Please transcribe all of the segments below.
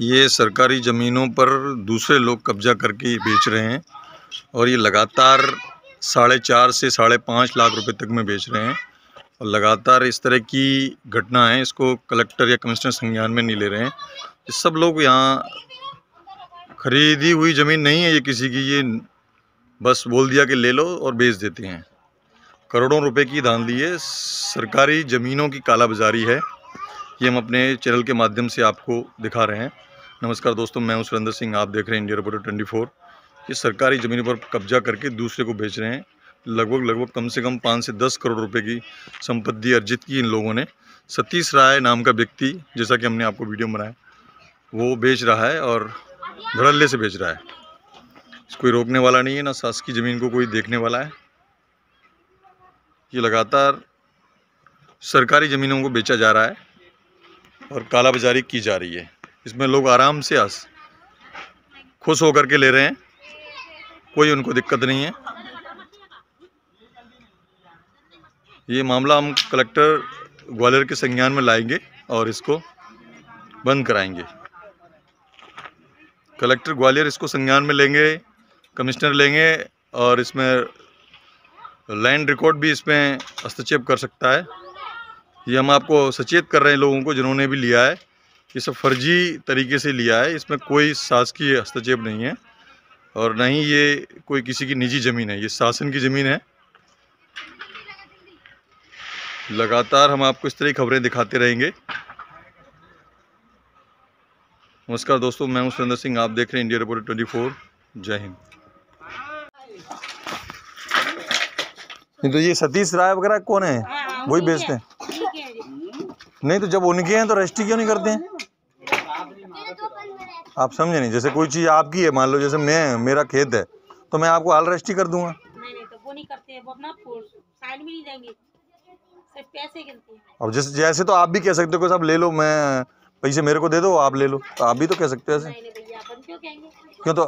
ये सरकारी ज़मीनों पर दूसरे लोग कब्जा करके बेच रहे हैं और ये लगातार साढ़े चार से साढ़े पाँच लाख रुपए तक में बेच रहे हैं और लगातार इस तरह की घटना है, इसको कलेक्टर या कमिश्नर संज्ञान में नहीं ले रहे हैं। ये सब लोग यहाँ खरीदी हुई ज़मीन नहीं है ये किसी की, ये बस बोल दिया कि ले लो और बेच देते हैं। करोड़ों रुपए की धांधली है, सरकारी ज़मीनों की कालाबाजारी है। ये हम अपने चैनल के माध्यम से आपको दिखा रहे हैं। नमस्कार दोस्तों, मैं हूँ सुरेंद्र सिंह। आप देख रहे हैं इंडिया रिपोर्टर ट्वेंटी फोर। ये सरकारी ज़मीनों पर कब्जा करके दूसरे को बेच रहे हैं। लगभग लगभग कम से कम पाँच से दस करोड़ रुपए की संपत्ति अर्जित की इन लोगों ने। सतीश राय नाम का व्यक्ति, जैसा कि हमने आपको वीडियो बनाया, वो बेच रहा है और धड़ल्ले से बेच रहा है। कोई रोकने वाला नहीं है, ना शासकीय ज़मीन को कोई देखने वाला है। ये लगातार सरकारी ज़मीनों को बेचा जा रहा है और कालाबाजारी की जा रही है। इसमें लोग आराम से आस खुश होकर के ले रहे हैं। कोई उनको दिक्कत नहीं है। ये मामला हम कलेक्टर ग्वालियर के संज्ञान में लाएँगे और इसको बंद कराएँगे। कलेक्टर ग्वालियर इसको संज्ञान में लेंगे, कमिश्नर लेंगे और इसमें लैंड रिकॉर्ड भी इसमें हस्तक्षेप कर सकता है। ये हम आपको सचेत कर रहे हैं लोगों को जिन्होंने भी लिया है। ये सब फर्जी तरीके से लिया है। इसमें कोई शासकीय हस्तक्षेप नहीं है और न ही ये कोई किसी की निजी ज़मीन है। ये शासन की ज़मीन है। लगातार हम आपको इस तरह की खबरें दिखाते रहेंगे। नमस्कार दोस्तों मैं हूँ सुरेंद्र सिंह। आप देख रहे हैं इंडिया रिपोर्टर ट्वेंटी फोर। जय हिंद। नहीं तो ये सतीश राय वगैरह कौन है? वही बेचते हैं। नहीं तो जब उनके हैं तो रजिस्ट्री क्यों नहीं करते हैं? आप समझे नहीं जैसे कोई चीज़ आपकी है मान लो जैसे मैं मेरा खेत है तो मैं आपको हाल रजिस्ट्री कर दूँगा। नहीं नहीं तो वो नहीं करते वो अपना साइड में नहीं देंगे सिर्फ़ पैसे गिनते अब जैसे जैसे तो आप भी कह सकते हो कि साहब ले लो मैं पैसे मेरे को दे दो आप ले लो तो आप भी तो कह सकते हो ऐसे। क्यों क्यों तो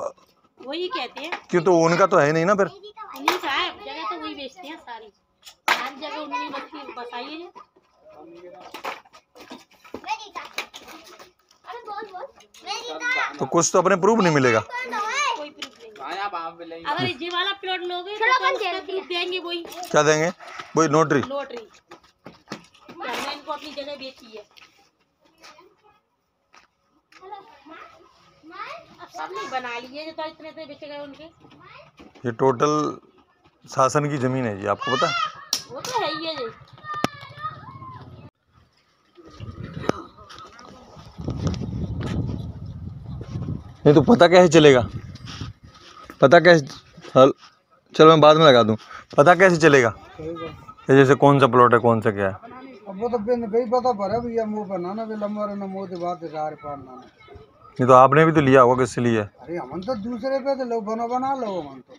वही कहते हैं। क्यों तो उनका तो है नहीं ना फिर? जगह तो वही बेचते हैं सारी। जगह उन्होंने बसाई है तो कुछ तो अपने प्रूफ नहीं मिलेगा। कोई प्रूफ नहीं अगर ये वाला प्लॉट लोगे तो देंगे वही। क्या देंगे? वही नोटरी लॉटरी हमने इनको अपनी जगह बेची है। अब सब बना लिए तो इतने बेचे गए उनके। ये टोटल शासन की ज़मीन है जी आपको पता है? वो तो है ही है जी। नहीं तो पता कैसे चलेगा? पता कैसे हल चलो मैं बाद में लगा दूँ। पता कैसे चलेगा? ये जैसे कौन सा प्लॉट है कौन सा क्या है? अब वो तो बिन कई पता भरा भैया मुँह बनाना भी लंबा रहना मुँह की बात है सारे ये तो आपने भी तो लिया होगा किससे लिया अरे हम तो दूसरे पे तो लो बना बना लो हम तो।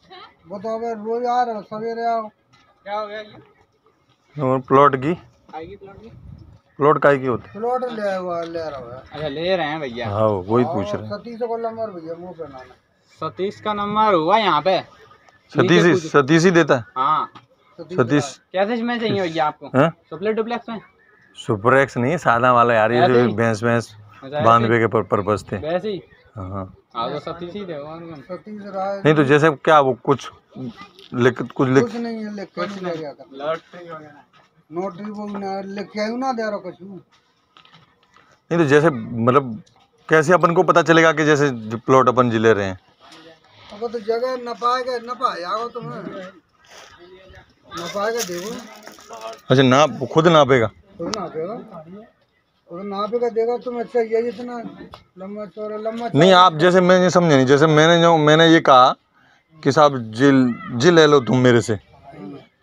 वो तो अब रोज आ रहे सवेरे आओ। क्या हो गया? ये और प्लॉट की? आएगी प्लॉट काय की होती? प्लॉट ले हुआ ले रहा है। अच्छा ले रहे हैं भैया। हाँ वही पूछ रहे हैं। सतीश को नंबर भैया मुँह बनाना सतीश का नंबर हुआ यहाँ पे। सतीश सतीश ही देता है। हाँ। सतीश कैसे में चाहिए भैया आपको? हैं? सुपले डुप्लेक्स में? सुपर एक्स नहीं है सादा वाला यार ये ही? भैंस भैंस बांधवे के पर- पर्पज थे वैसे ही। हाँ। हाँ हाँ तो सतीश ही देगा उनको। सतीश राय नहीं तो जैसे क्या वो कुछ लिख कुछ लिख कुछ नहीं है लिख के नहीं नोटरी वो ना लिख के ना दे रहा कुछ। नहीं तो जैसे मतलब कैसे अपन को पता चलेगा कि जैसे प्लॉट अपन जी ले रहे हैं? अब तो जगह न पाएगा न पाया हो तुम्हें। न पाएगा देखो। अच्छा नाप वो खुद नापेगा तो नापेगा और नापेगा देगा तुम अच्छा ये इतना लंबा चौड़ा लंबा नहीं आप जैसे मैं ये समझे नहीं जैसे मैंने जो मैंने ये कहा कि साहब जी जी ले लो तुम मेरे से।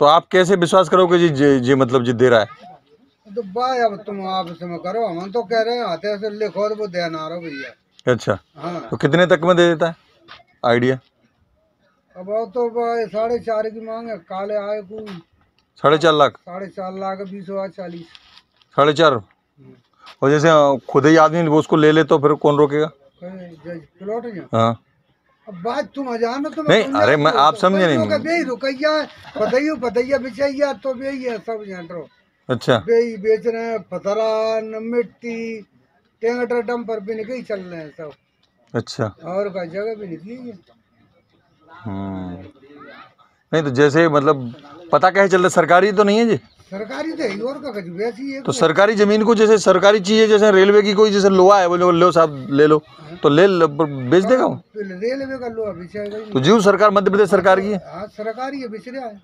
तो आप कैसे विश्वास करोगे जी जी, जी मतलब जी दे रहा है? तो भाई अब तुम आप इसमें करो हम तो कह रहे हैं हाथे से लिखो तो वो देना रहो भैया। अच्छा हाँ। तो कितने तक में दे देता है? आइडिया? अब तो भाई साढ़े चार की मांग है काले आए को साढ़े चार लाख? साढ़े चार लाख बीस हज़ार चालीस। साढ़े चार? और जैसे खुद ही आदमी उसको ले ले तो फिर कौन रोकेगा? प्लॉट हाँ। बात तुम अजान हो तुम नहीं, अरे मैं- आप समझे नहीं। बे रुकैया बताइयो बताइए बिछैया तो बे ही सब जान रहो अच्छा। बे ही बेच रहे हैं पथरा न मिट्टी टेंगटर डंपर भी निकल चल रहे हैं सब। अच्छा। और का जगह भी निकली है हम्म। नहीं तो जैसे मतलब पता कैसे चल रहा सरकारी तो नहीं है जी? सरकारी तो और का वैसी है तो सरकारी ज़मीन को जैसे सरकारी चीज़ है जैसे रेलवे की कोई जैसे लोहा है बोले लो साहब ले लो। तो ले बेच देगा वो? रेलवे का लोहा तो जीव सरकार मध्य प्रदेश सरकार की है? हाँ सरकारी है रहा है।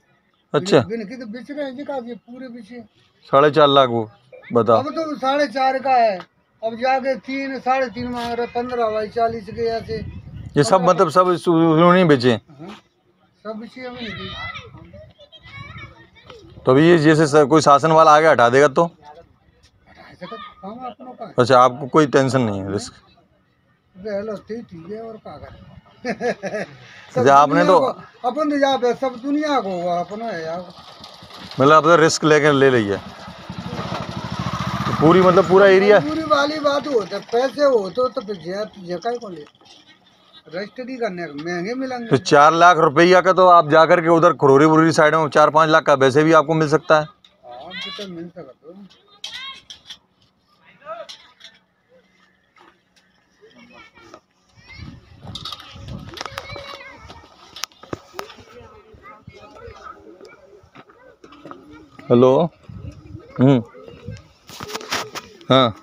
अच्छा। तो बिछ रहे हैं ये पूरे बिछे साढ़े चार लाख वो बताओ अब तो साढ़े चार का है। अब जाके तीन साढ़े तीन मांग रहे पंद्रह भाई चालीस के ऐसे। ये सब मतलब सब उन्होंने बेचे हाँ, सब नहीं तो अभी ये जैसे कोई शासन वाला आगे हटा देगा तो? तो है अच्छा आपको कोई टेंशन नहीं है रिस्क? है और कर अच्छा आपने तो अपन तो सब दुनिया को हुआ अपना है यार। मतलब आप तो रिस्क लेकर ले लिया। तो पूरी मतलब पूरा एरिया? पूरी वाली बात होते पैसे हो तो तो फिर जे- जे को ले। रजिस्ट्री करने महँगे तो चार लाख रुपया का तो आप जाकर के उधर खरोरी बुरोरी साइड में चार पाँच लाख का वैसे भी आपको मिल सकता है। हाँ तो मिल सकता है। हेलो हम्म हाँ।